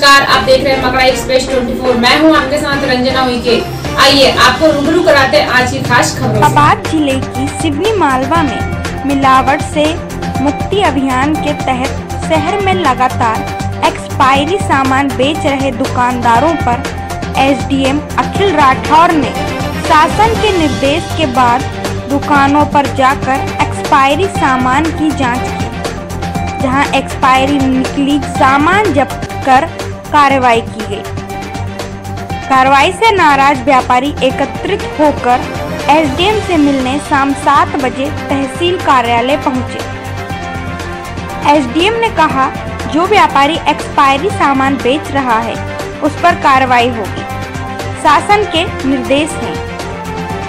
कार्रवाई एक्सप्रेस 24 मैं हूँ आपके साथ रंजना उइके। आइए, आपको रूबरू कराते हैं आज की खास खबरों से। अबाद ज़िले की सिवनी मालवा में मिलावट से मुक्ति अभियान के तहत शहर में लगातार एक्सपायरी सामान बेच रहे दुकानदारों पर एसडीएम अखिल राठौर ने शासन के निर्देश के बाद दुकानों पर जाकर एक्सपायरी सामान की जाँच की, जहाँ एक्सपायरी निकली सामान जब्त कर कार्रवाई की गई। कार्रवाई से नाराज़ व्यापारी एकत्रित होकर एसडीएम से मिलने शाम सात बजे तहसील कार्यालय पहुँचे। एसडीएम ने कहा, जो व्यापारी एक्सपायरी सामान बेच रहा है, उस पर कार्रवाई होगी। शासन के निर्देश हैं।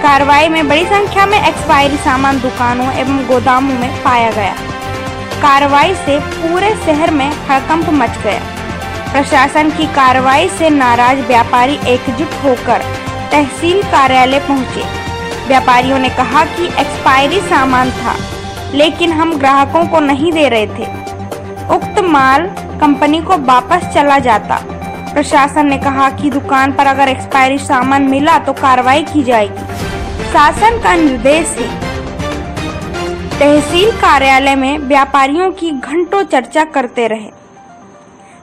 कार्रवाई में बड़ी संख्या में एक्सपायरी सामान दुकानों एवं गोदामों में पाया गया। कार्रवाई से पूरे शहर में हड़कंप मच गया। प्रशासन की कार्रवाई से नाराज़ व्यापारी एकजुट होकर तहसील कार्यालय पहुँचे। व्यापारियों ने कहा कि एक्सपायरी सामान था, लेकिन हम ग्राहकों को नहीं दे रहे थे। उक्त माल कंपनी को वापस चला जाता। प्रशासन ने कहा कि दुकान पर अगर एक्सपायरी सामान मिला तो कार्रवाई की जाएगी। शासन का निर्देश है। तहसील कार्यालय में व्यापारियों की घंटों चर्चा करते रहे।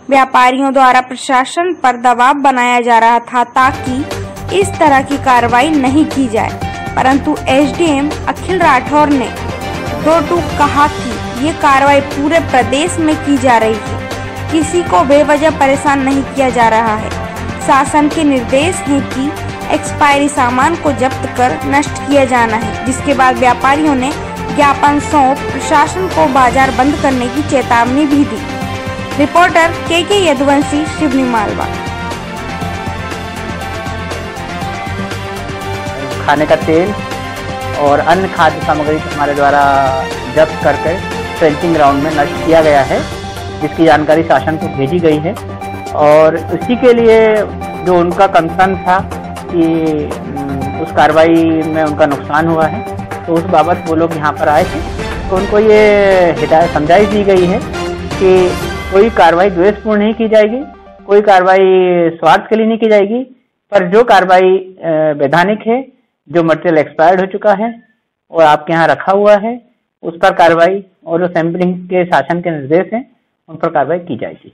व्यापारियों द्वारा प्रशासन पर दबाव बनाया जा रहा था ताकि इस तरह की कार्रवाई नहीं की जाए। परंतु एसडीएम अखिल राठौर ने दो टूक कहा कि ये कार्रवाई पूरे प्रदेश में की जा रही है। किसी को बेवजह परेशान नहीं किया जा रहा है। शासन के निर्देश है कि एक्सपायरी सामान को जब्त कर नष्ट किया जाना है, जिसके बाद व्यापारियों ने ज्ञापन सौंप प्रशासन को बाज़ार बंद करने की चेतावनी भी दी। रिपोर्टर के के यदुवंशी शिवनी मालवा खाने का तेल और अन्य खाद्य सामग्री हमारे द्वारा जब्त करके ट्रेंचिंग ग्राउंड में नष्ट किया गया है, जिसकी जानकारी शासन को भेजी गई है। और उसी के लिए जो उनका कंसर्न था कि उस कार्रवाई में उनका नुकसान हुआ है तो उस बाबत वो लोग यहाँ पर आए थे तो उनको ये हिदायत समझाई दी गई है कि कोई कार्रवाई द्वेषपूर्ण नहीं की जाएगी, कोई कार्रवाई स्वार्थ के लिए नहीं की जाएगी, पर जो कार्रवाई वैधानिक है, जो मटेरियल एक्सपायर्ड हो चुका है और आपके यहाँ रखा हुआ है, उस पर कार्रवाई और जो सैम्पलिंग के शासन के निर्देश हैं, उन पर कार्रवाई की जाएगी।